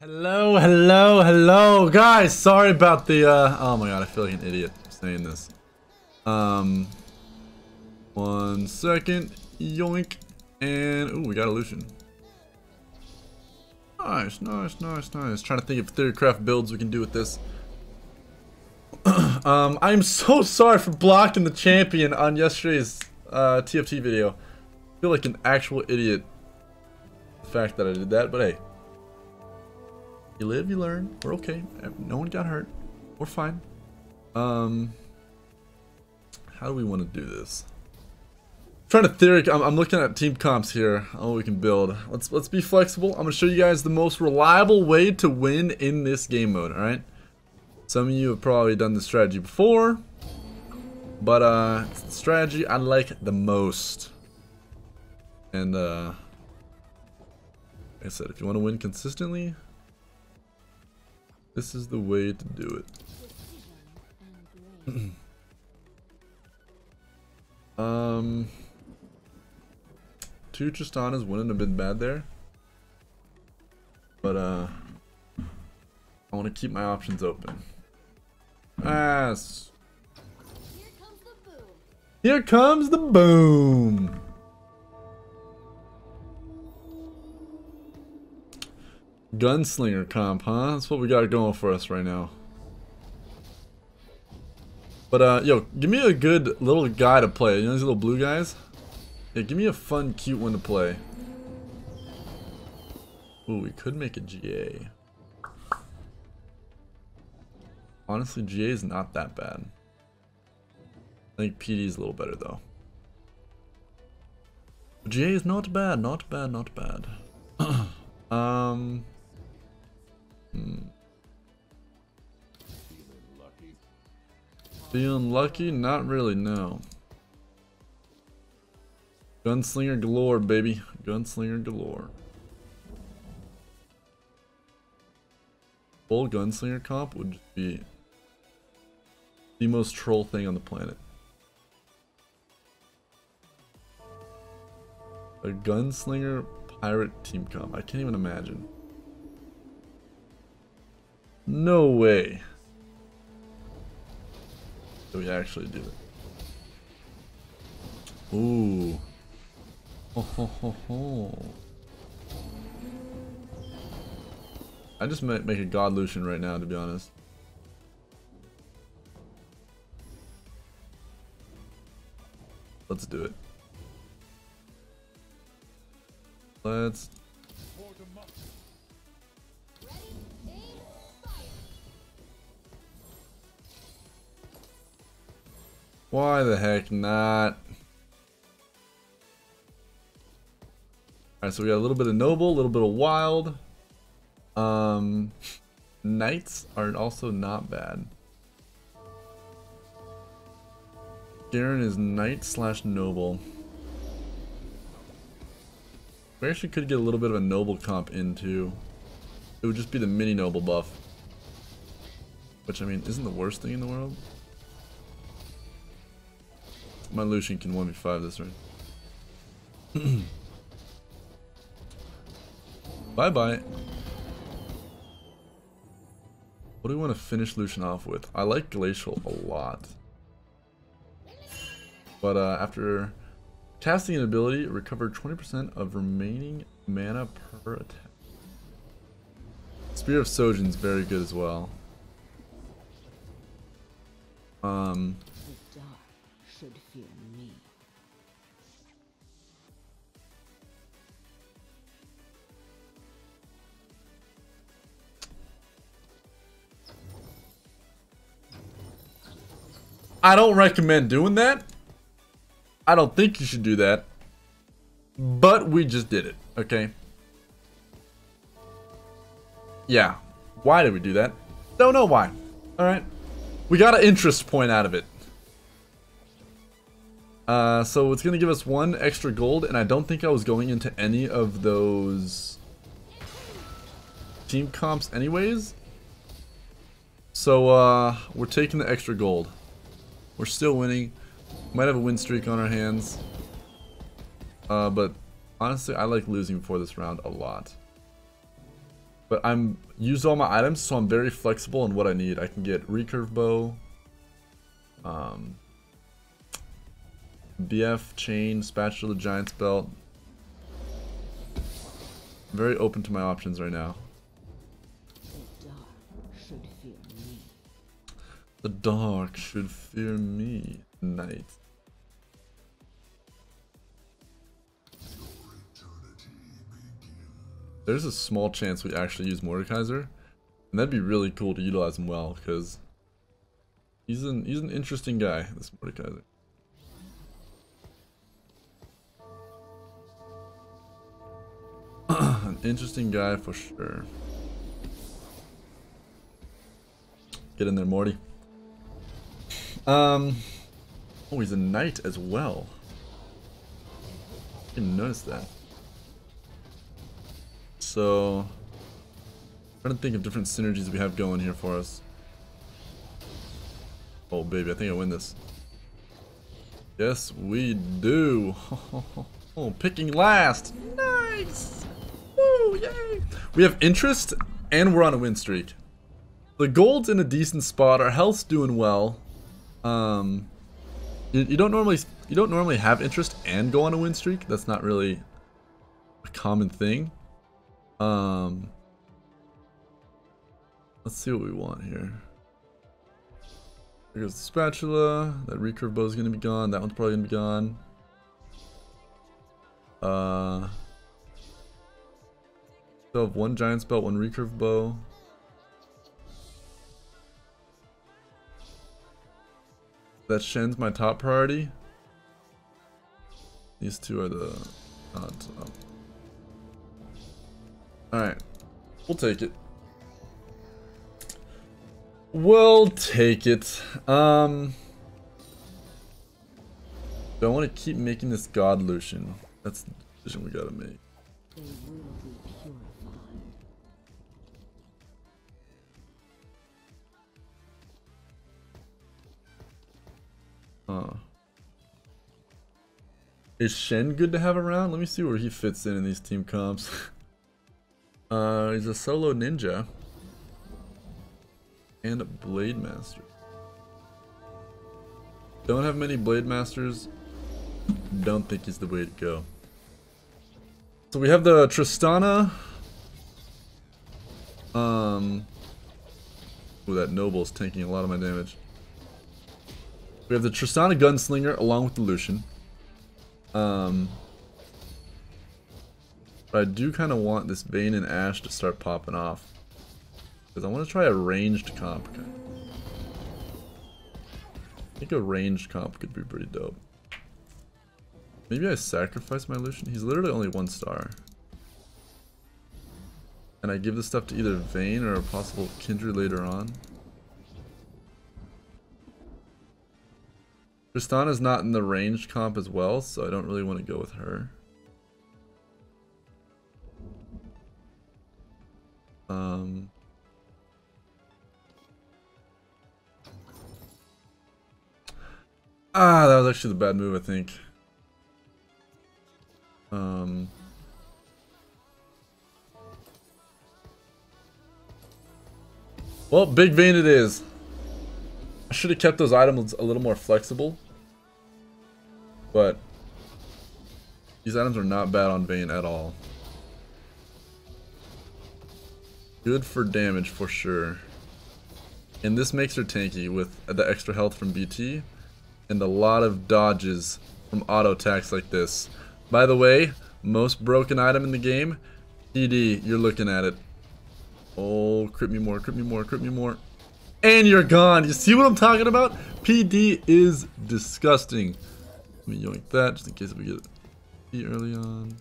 Hello, hello, hello, guys. Sorry about the. uh Oh my god, I feel like an idiot saying this. Um, one second, yoink, and ooh, we got a Lucian. Nice, nice, nice, nice. Trying to think of theorycraft builds we can do with this. um, I'm so sorry for blocking the champion on yesterday's uh, TFT video. I feel like an actual idiot. The fact that I did that, but hey. You live, you learn. We're okay. No one got hurt. We're fine. Um, how do we want to do this? I'm trying to theory. I'm, I'm, looking at team comps here. Oh, we can build. Let's let's be flexible. I'm gonna show you guys the most reliable way to win in this game mode. All right. Some of you have probably done this strategy before, but uh, it's the strategy I like the most. And uh, like I said, if you want to win consistently, this is the way to do it. um, two Tristanas wouldn't have been bad there. But, uh, I want to keep my options open. Yes. Here comes the boom. Gunslinger comp, huh? That's what we got going for us right now. But, uh, yo, give me a good little guy to play. You know these little blue guys? Yeah, give me a fun, cute one to play. Ooh, we could make a GA. Honestly, GA is not that bad. I think PD is a little better, though. GA is not bad, not bad, not bad. um... Mm. Feeling lucky? Not really, no. Gunslinger galore, baby. Gunslinger galore. Full gunslinger comp would be the most troll thing on the planet. A gunslinger pirate team comp. I can't even imagine. No way. Do we actually do it? Ooh. Ho ho ho ho. I just might make a God Lucian right now, to be honest. Let's do it. Let's Why the heck not? Alright, so we got a little bit of Noble, a little bit of Wild. Um, Knights are also not bad. Garen is Knight slash Noble. We actually could get a little bit of a Noble comp into. It would just be the mini Noble buff. Which, I mean, isn't the worst thing in the world. My Lucian can 1v5 this round. bye bye. What do we want to finish Lucian off with? I like Glacial a lot. But uh, after casting an ability, recover 20% of remaining mana per attack. Spear of Shojin is very good as well. Um, should fear me. I don't recommend doing that. I don't think you should do that. But we just did it, okay? Yeah. Why did we do that? Don't know why. Alright. We got an interest point out of it. Uh, so it's going to give us one extra gold, and I don't think I was going into any of those team comps anyways. So uh, we're taking the extra gold. We're still winning. Might have a win streak on our hands. Uh, but honestly, I like losing before this round a lot. But I'm used all my items, so I'm very flexible in what I need. I can get recurve bow, um, BF chain, spatula, giant's belt. very open to my options right now. The dark should fear me, knight. There's a small chance we actually use Mordekaiser. And that'd be really cool to utilize him well, because he's an he's an interesting guy, this Mordekaiser. An interesting guy for sure. Get in there, Morty. Um, oh, he's a knight as well. I didn't notice that. So, trying to think of different synergies we have going here for us. Oh, baby, I think I win this. Yes, we do. Oh, picking last. Nice. Yay. We have interest, and we're on a win streak. The gold's in a decent spot. Our health's doing well. Um, you, you don't normally you don't normally have interest and go on a win streak. That's not really a common thing. Um, let's see what we want here. There goes the spatula. That recurve bow is gonna be gone. That one's probably gonna be gone. Uh, still have one giant's belt, one recurve bow. That Shen's my top priority. These two are the not. Alright. We'll take it. We'll take it. Um, do I want to keep making this God Lucian? That's the decision we gotta make. Is Shen good to have around? Let me see where he fits in in these team comps. uh, he's a solo ninja. And a Blade Master. Don't have many Blade Masters. Don't think he's the way to go. So we have the Tristana. Um. Ooh, that Noble's taking a lot of my damage. We have the Tristana Gunslinger along with the Lucian. Um, but I do kind of want this Vayne and Ashe to start popping off. Because I want to try a ranged comp. I think a ranged comp could be pretty dope. Maybe I sacrifice my Lucian? He's literally only one star. And I give this stuff to either Vayne or a possible Kindred later on. Tristana's not in the ranged comp as well, so I don't really want to go with her. Um, ah, that was actually the bad move, I think. Um, well, big Vayne it is. I should have kept those items a little more flexible. But these items are not bad on Vayne at all. Good for damage for sure. And this makes her tanky with the extra health from BT and a lot of dodges from auto attacks like this. By the way, most broken item in the game, PD, you're looking at it. Oh, crit me more, crit me more, crit me more. And you're gone. You see what I'm talking about? PD is disgusting. Let me yoink that just in case we get it early on.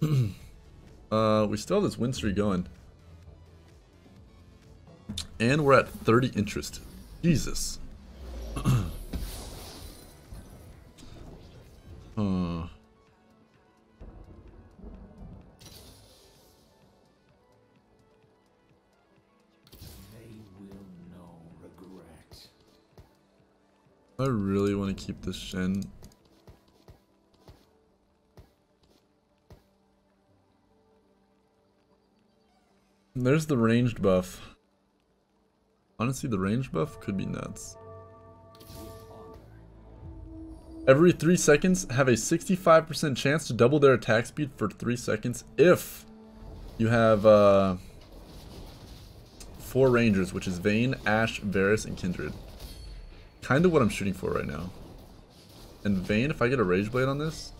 uh, we still have this win streak going. And we're at 30 interest. Jesus. uh. I really want to keep this Shen. There's the ranged buff. Honestly, the ranged buff could be nuts. Every 3 seconds, have a 65% chance to double their attack speed for 3 seconds if you have uh, 4 rangers, which is Vayne, Ashe, Varus, and Kindred. Kind of what I'm shooting for right now. And Vayne, if I get a Rage Blade on this,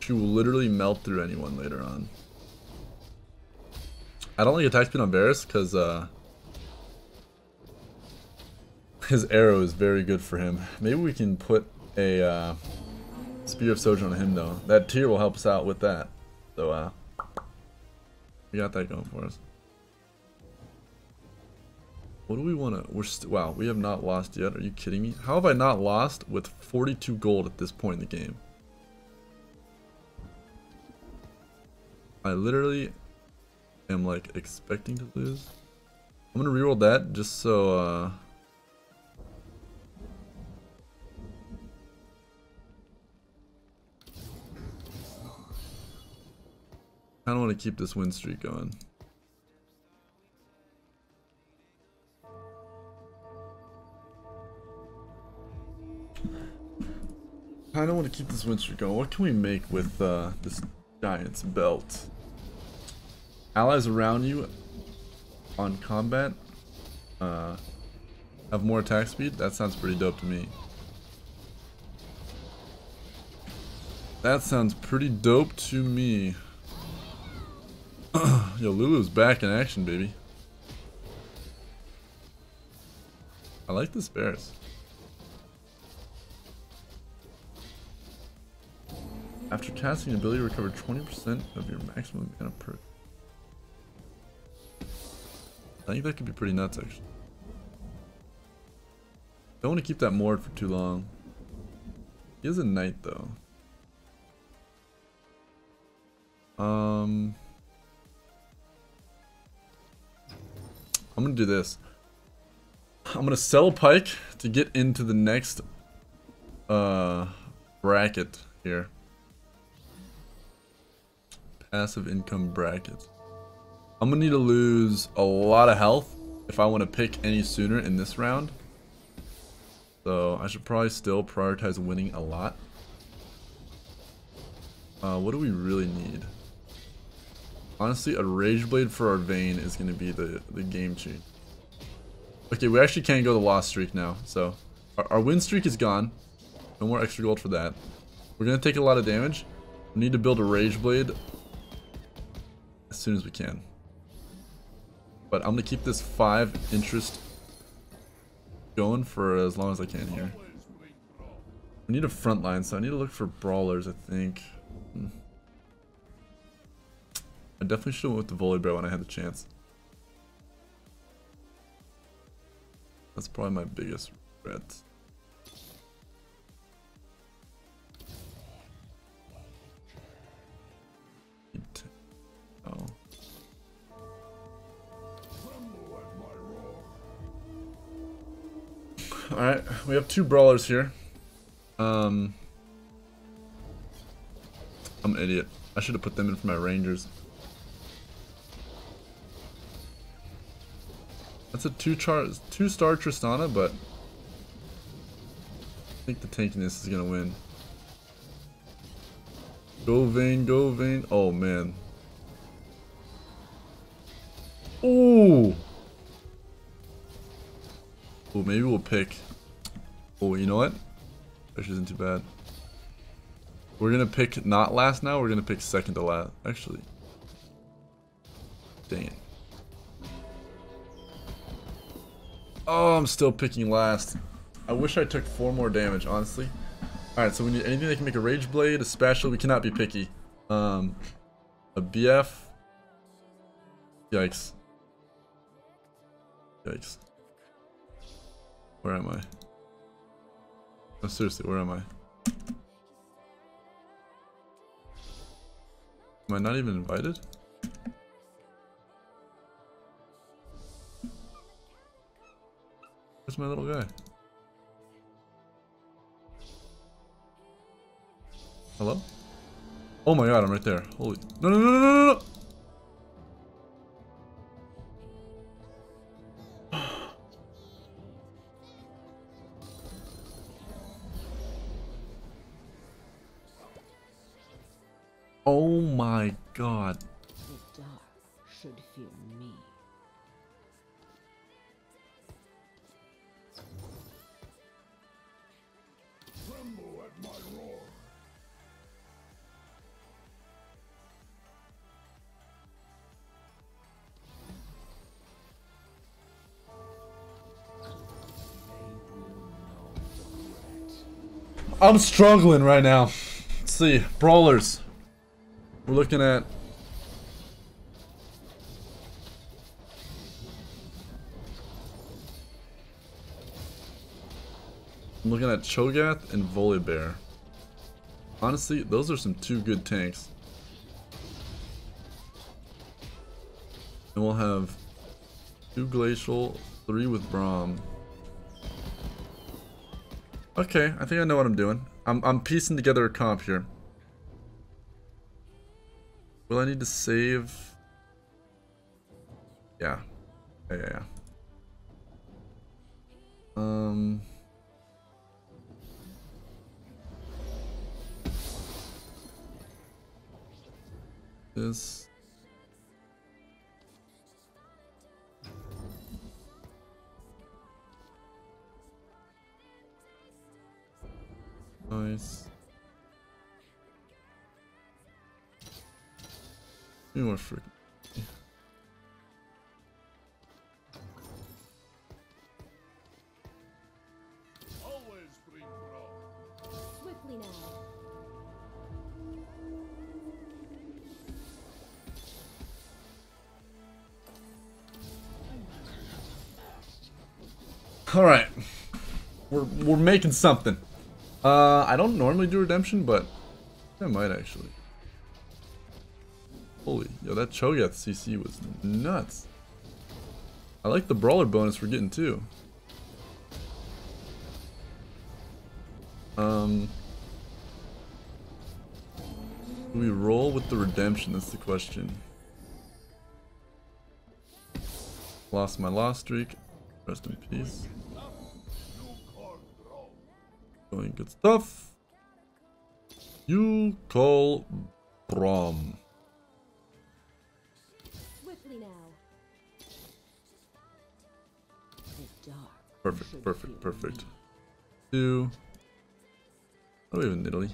she will literally melt through anyone later on. I don't like attack speed on Varus because uh, his arrow is very good for him. Maybe we can put a uh, Spear of Shojin on him though. That tier will help us out with that. So uh, we got that going for us. What do we want to... We're wow, we have not lost yet. Are you kidding me? How have I not lost with 42 gold at this point in the game? I literally am like expecting to lose. I'm gonna reroll that just so uh I don't want to keep this win streak going. I don't want to keep this win streak going. What can we make with uh, this Giant's belt? Allies around you on combat uh, have more attack speed? That sounds pretty dope to me. That sounds pretty dope to me. Yo, Lulu's back in action, baby. I like this Bears. After casting ability, recover 20% of your maximum mana per I think that could be pretty nuts, actually. Don't want to keep that moored for too long. He is a knight, though. Um... I'm gonna do this. I'm gonna sell Pyke to get into the next uh, bracket here. Passive income bracket. I'm gonna need to lose a lot of health if I want to pick any sooner in this round. So I should probably still prioritize winning a lot. Uh, what do we really need? Honestly, a Rage Blade for our Vayne is going to be the, the game change. Okay, we actually can't go the lost streak now. So our, our win streak is gone. No more extra gold for that. We're going to take a lot of damage. We need to build a Rage Blade as soon as we can. But I'm going to keep this 5 interest going for as long as I can here. We need a front line, so I need to look for brawlers, I think. Hmm. I definitely should have went with the volley Volibear when I had the chance. That's probably my biggest regret. Alright, we have two brawlers here. Um, I'm an idiot. I should have put them in for my rangers. That's a two char two star Tristana, but I think the tankiness is gonna win. Go Vayne, go Vayne. Oh man. Ooh. Oh, maybe we'll pick. Oh, you know what? Which isn't too bad. We're gonna pick not last now. We're gonna pick second to last. Actually. Dang it. Oh, I'm still picking last. I wish I took four more damage, honestly. Alright, so we need anything that can make a Rage Blade, a Special, we cannot be picky. Um, a BF. Yikes. Yikes. Where am I? No, seriously, where am I? Am I not even invited? Where's my little guy? Hello? Oh my god, I'm right there. Holy. No, no, no, no, no, no! I'm struggling right now. Let's see. Brawlers. We're looking at I'm looking at Cho'Gath and Volibear. Honestly, those are some two good tanks. And we'll have two Glacial, three with Braum. Okay, I think I know what I'm doing. I'm, I'm piecing together a comp here. Will I need to save? Yeah. Yeah, yeah, yeah. Um... This... Nice. Any more freaking. All right, we're we're making something. Uh, I don't normally do redemption, but I might actually. Holy, yo, that Cho'Gath CC was nuts. I like the brawler bonus we're getting too. Um, do we roll with the redemption? That's the question. Lost my lost streak. Rest in peace. Doing good stuff. You call Braum. Swiftly now. Perfect, perfect, perfect. Two. Oh, a Nidalee.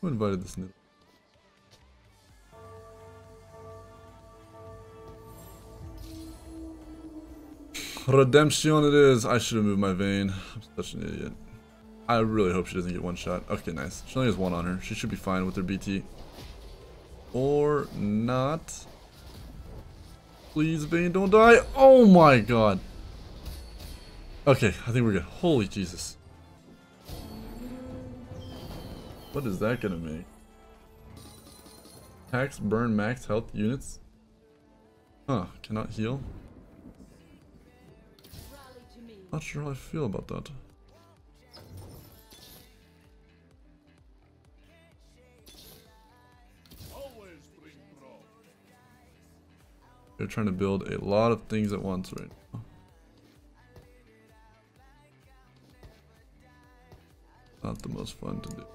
Who invited this Nidalee? Redemption it is. I should have moved my Vayne. I'm such an idiot. I really hope she doesn't get one shot. Okay, nice. She only has one on her. She should be fine with her BT. Or not. Please, Vayne, don't die. Oh my god. Okay, I think we're good. Holy Jesus. What is that gonna make? Tax burn max health units? Huh, cannot heal? Not sure how I feel about that. They're trying to build a lot of things at once right now. Not the most fun to do.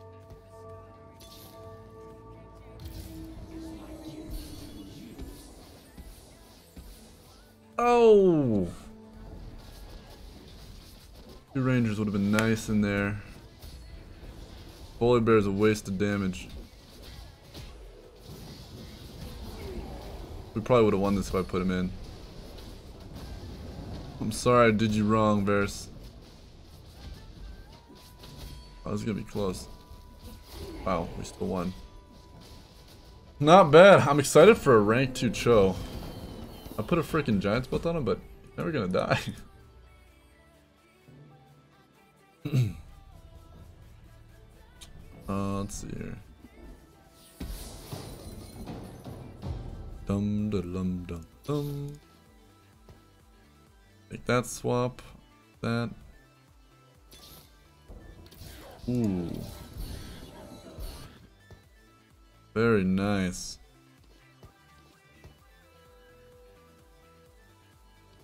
Oh! Two rangers would have been nice in there. Polar bear's a waste of damage. We probably would have won this if I put him in. I'm sorry I did you wrong, Varus. Oh, is gonna be close. Wow, we still won. Not bad. I'm excited for a rank 2 Cho. I put a freaking giant spot on him, but never gonna die. uh, here. Dum da dum dum dum. Make that swap. That. Ooh. Very nice.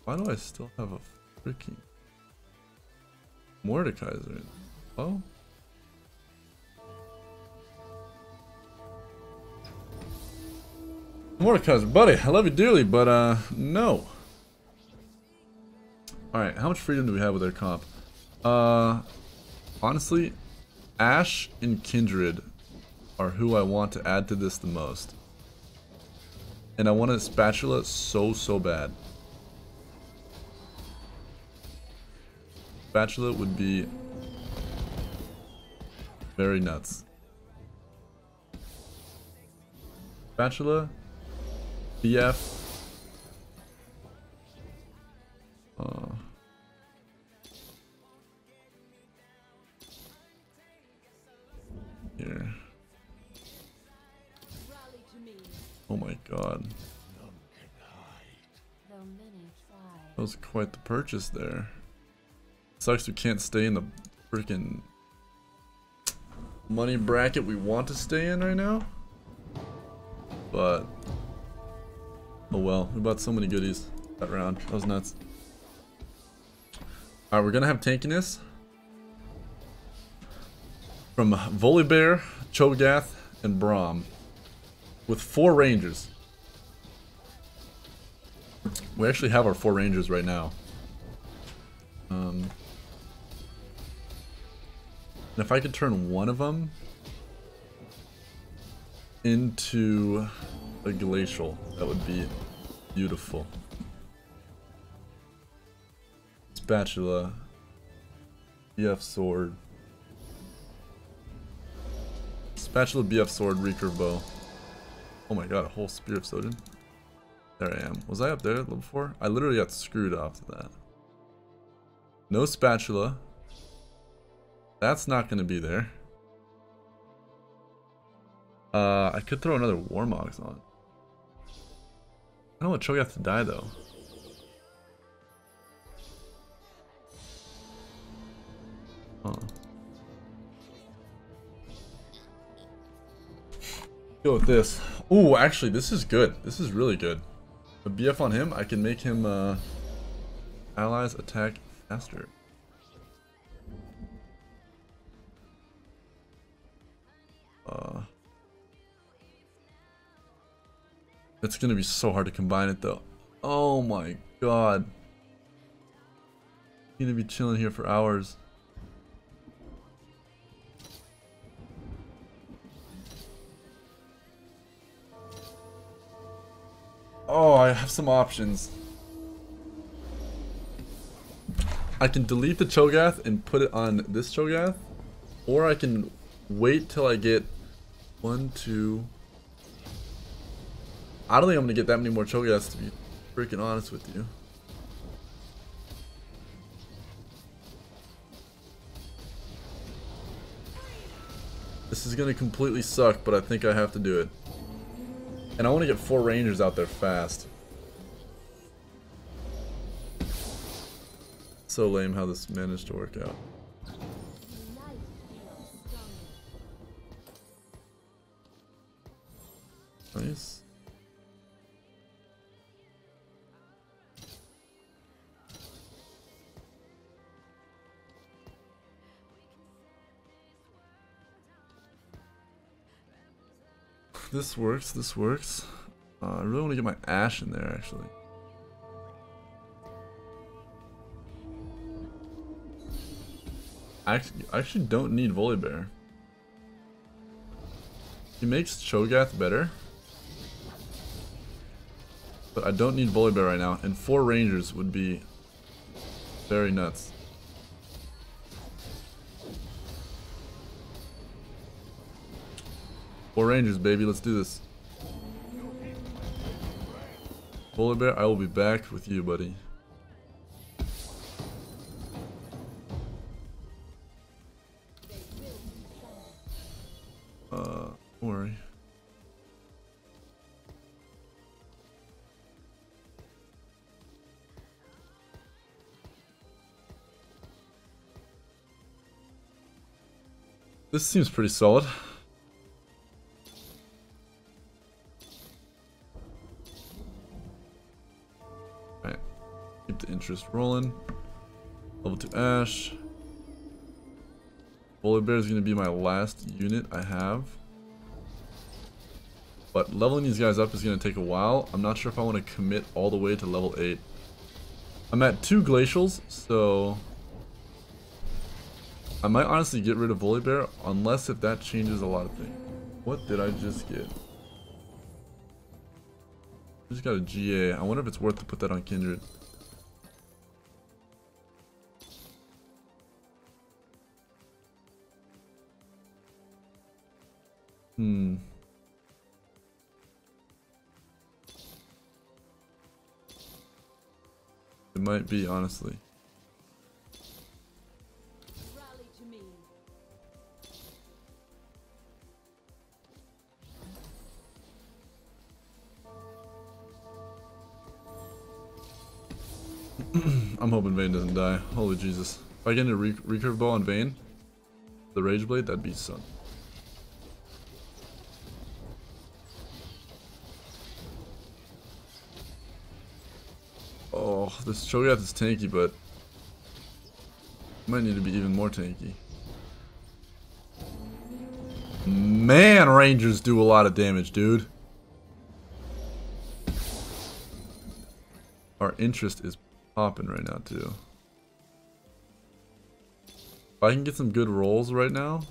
Why do I still have a freaking Mordekaiser? Oh? Mordekaiser buddy, I love you dearly, but uh, no. Alright, how much freedom do we have with our comp? Uh, honestly, Ashe and Kindred are who I want to add to this the most. And I want a spatula so, so bad. Spatula would be very nuts. Spatula, BF, uh. Oh my god. That was quite the purchase there. Sucks we can't stay in the freaking money bracket we want to stay in right now. But oh well, we bought so many goodies that round. That was nuts. Alright, we're gonna have tankiness from Volibear, Cho'Gath, and Braum. With four rangers. We actually have our four rangers right now. Um, and if I could turn one of them into a glacial, that would be beautiful. Spatula, BF sword, spatula, BF sword, recurve bow. Oh my god, a whole spear of Shojin. There I am. Was I up there before? I literally got screwed off to that. No spatula. That's not going to be there. Uh, I could throw another Warmogs on. I don't want Cho'Gath to have to die though. Huh. Go with this. Ooh, actually, this is good. This is really good. A BF on him, I can make him uh, allies attack faster. Uh, it's gonna be so hard to combine it though. Oh my god. I'm gonna be chilling here for hours. Oh, I have some options. I can delete the Cho'Gath and put it on this Cho'Gath, or I can wait till I get one, two. I don't think I'm gonna get that many more Cho'Gaths to be freaking honest with you. This is gonna completely suck, but I think I have to do it. And I want to get four rangers out there fast. So lame how this managed to work out. This works, this works. Uh, I really want to get my Ashe in there, actually. I actually, I actually don't need Volibear. He makes Cho'Gath better. But I don't need Volibear right now, and four Rangers would be very nuts. Rangers, baby, let's do this. Polar Bear, I will be back with you, buddy. Uh, worry. This seems pretty solid. The interest rolling. Level 2 Ashe. Polar Bear is going to be my last unit I have. But leveling these guys up is going to take a while. I'm not sure if I want to commit all the way to level 8. I'm at 2 glacials, so... I might honestly get rid of Volibear, unless if that changes a lot of things. What did I just get? I just got a GA. I wonder if it's worth to put that on Kindred. Might be, honestly. I'm hoping Vayne doesn't die. Holy Jesus. If I get a re recurve bow on Vayne, the Rage Blade, that'd be son. Oh, this Cho'Gath is tanky, but might need to be even more tanky. Man, Rangers do a lot of damage, dude. Our interest is popping right now, too. If I can get some good rolls right now.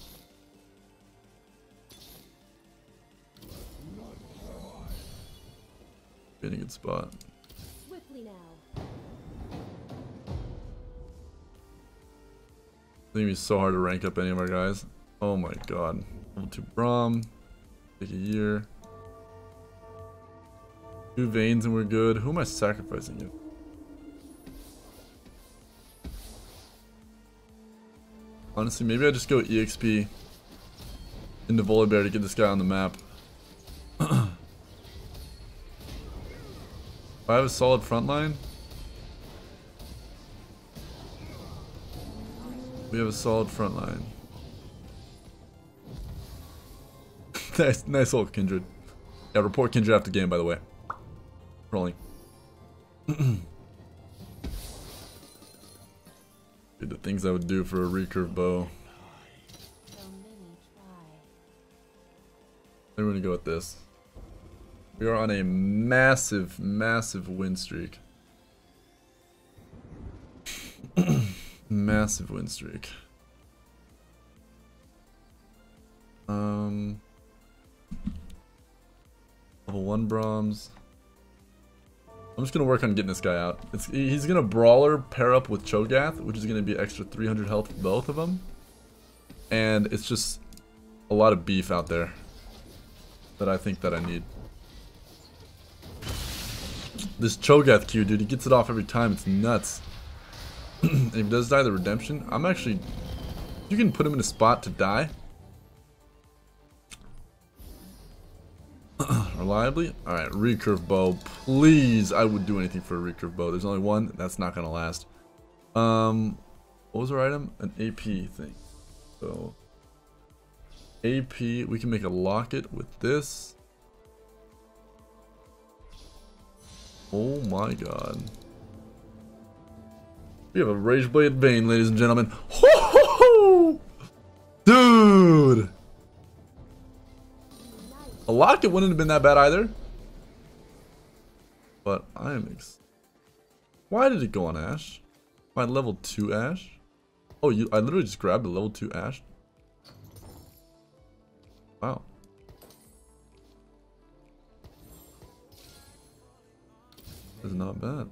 Be in a good spot. It's gonna be so hard to rank up any of our guys. Oh my god. Level 2 Braum. Take a year. Two Vaynes and we're good. Who am I sacrificing it? Honestly, maybe I just go EXP into Volibear to get this guy on the map. if I have a solid front line, we have a solid front line. nice, nice old Kindred. Yeah, report Kindred after game, by the way. Rolling. Dude, the things I would do for a recurve bow. I'm gonna go with this. We are on a massive, massive win streak. massive win streak. Um, level one Braums. I'm just gonna work on getting this guy out. It's, he's gonna brawler pair up with Cho'Gath, which is gonna be extra 300 health for both of them, and it's just a lot of beef out there that I think that I need. This Cho'Gath Q, dude, he gets it off every time. It's nuts. if he does die the redemption, I'm actually... You can put him in a spot to die. Reliably? Alright, recurve bow. Please, I would do anything for a recurve bow. There's only one. That's not going to last. Um, What was our item? An AP thing. So... AP, we can make a locket with this. Oh my god. We have a Rage Blade Vayne, ladies and gentlemen. Ho-ho-ho! Dude! A locket wouldn't have been that bad either. But I am ex Why did it go on Ashe? My level 2 Ashe? Oh, you I literally just grabbed a level 2 Ashe. Wow. That's not bad.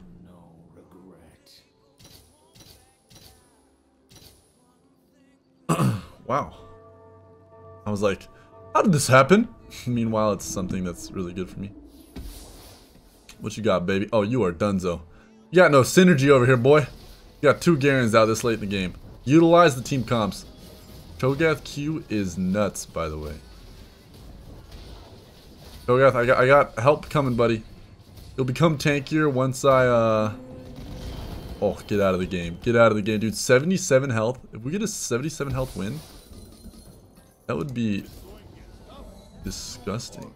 Wow. I was like, how did this happen? Meanwhile, it's something that's really good for me. What you got, baby? Oh, you are Dunzo. You got no synergy over here, boy. You got two Garens out this late in the game. Utilize the team comps. Cho'Gath Q is nuts, by the way. Cho'Gath, I got, I got help coming, buddy. You'll become tankier once I, uh... Oh, get out of the game. Get out of the game, dude. 77 health. If we get a 77 health win, that would be disgusting.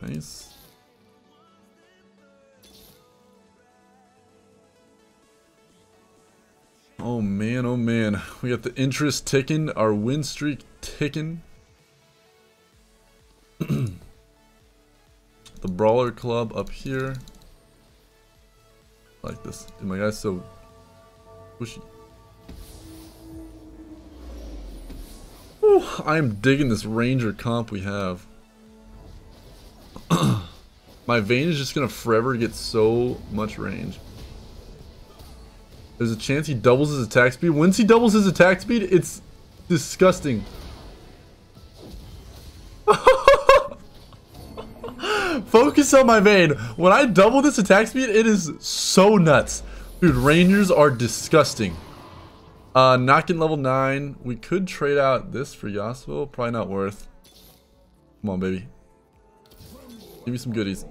Nice. Oh man, oh man. We got the interest ticking, our win streak ticking. the Brawler Club up here. I like this. Dude, my guy's so squishy. Whew, I am digging this Ranger comp we have. my Vayne is just gonna forever get so much range. There's a chance he doubles his attack speed. Once he doubles his attack speed, it's disgusting. Focus on my Vayne. When I double this attack speed, it is so nuts. Dude, Rangers are disgusting. Uh, knocking level 9. We could trade out this for Yasuo. Probably not worth. Come on, baby. Give me some goodies.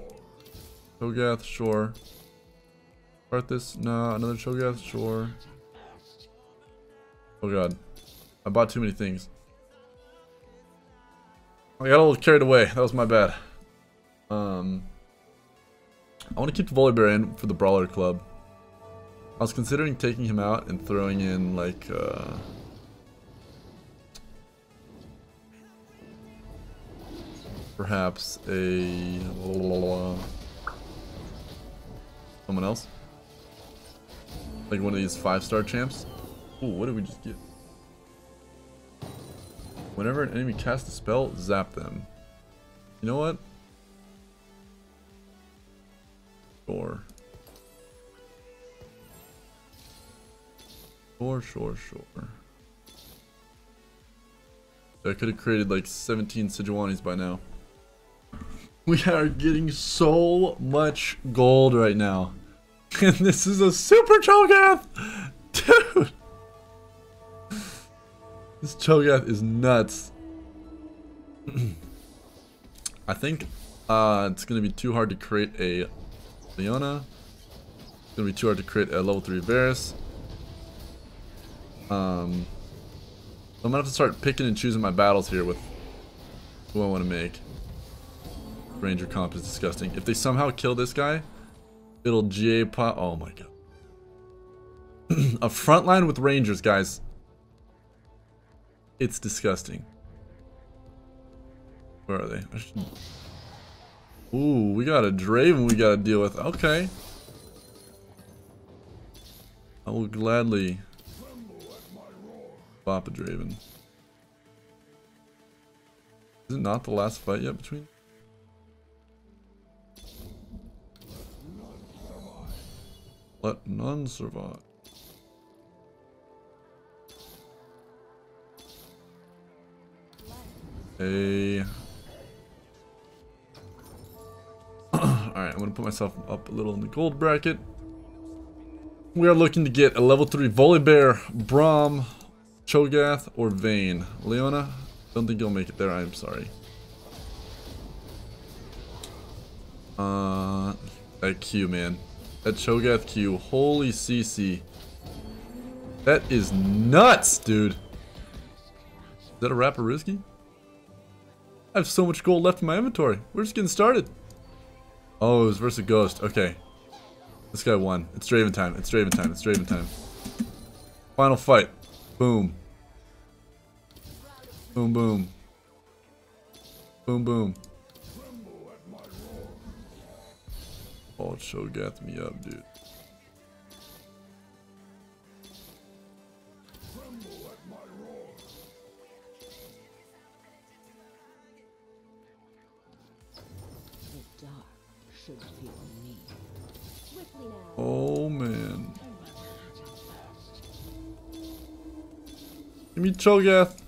Cho'Gath, sure. Start this. Nah, another Cho'Gath, sure. Oh god. I bought too many things. I got a little carried away. That was my bad. Um, I want to keep the Volibear in for the Brawler Club. I was considering taking him out and throwing in like uh, perhaps a someone else, like one of these five-star champs. Ooh, what did we just get? Whenever an enemy casts a spell, zap them. You know what? Sure. Sure, sure, sure. I could have created like 17 Sejuanis by now. We are getting so much gold right now. And this is a super Cho'Gath! Dude! This Cho'Gath is nuts. I think uh, it's going to be too hard to create a Leona. It's going to be too hard to create a level 3 Varus. Um, I'm to have to start picking and choosing my battles here with who I want to make. Ranger comp is disgusting. If they somehow kill this guy, it'll GA pop. Oh my god. a frontline with Rangers, guys. It's disgusting. Where are they? Should... Ooh, we got a Draven we gotta deal with. Okay. I will gladly bop a Draven. Is it not the last fight yet between? Let none survive. A. Alright, I'm gonna put myself up a little in the gold bracket. We are looking to get a level 3 Volibear, Braum, Cho'Gath, or Vayne. Leona, don't think you'll make it there, I'm sorry. Uh, that Q, man. That Cho'Gath Q, holy CC. That is nuts, dude. Is that a rapper risky? I have so much gold left in my inventory. We're just getting started. Oh, it was versus Ghost. Okay. This guy won. It's Draven time. It's Draven time. It's Draven time. Final fight. Boom. Boom, boom. Boom, boom. Oh, Cho'Gath me up, dude. The dark should fear me. Swiftly now. Oh, Give me Cho'Gath.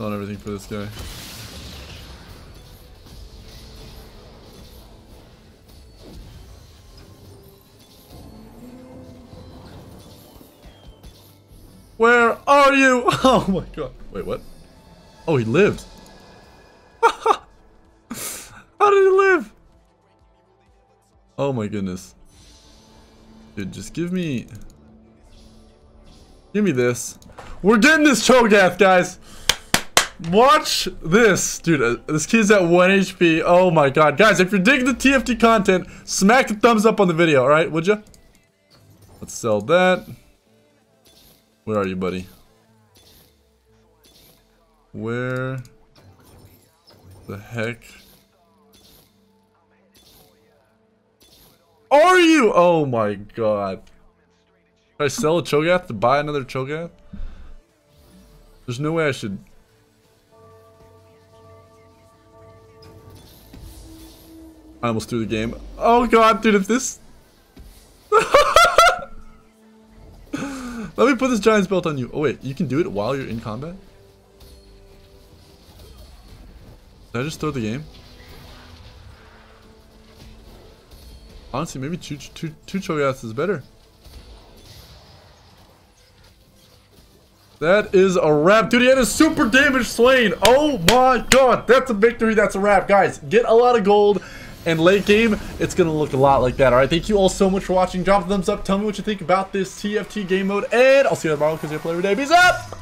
Not everything for this guy. Where are you? Oh my god. Wait, what? Oh, he lived. Oh my goodness. Dude, just give me... Give me this. We're getting this Cho'Gath, guys! Watch this. Dude, uh, this kid's at 1 HP. Oh my god. Guys, if you're digging the TFT content, smack the thumbs up on the video, alright? Would you? Let's sell that. Where are you, buddy? Where the heck are you? Oh my god. Should I sell a Cho'Gath to buy another Cho'Gath? There's no way I should... I almost threw the game. Oh god, dude, if this... Let me put this Giant's Belt on you. Oh wait, you can do it while you're in combat? Did I just throw the game? Honestly, maybe two, two, two Cho'Gaths is better. That is a wrap. Dude, he had a super damage slain. Oh my god. That's a victory. That's a wrap. Guys, get a lot of gold. And late game, it's going to look a lot like that. Alright, thank you all so much for watching. Drop a thumbs up. Tell me what you think about this TFT game mode. And I'll see you tomorrow because you play every day. Peace out!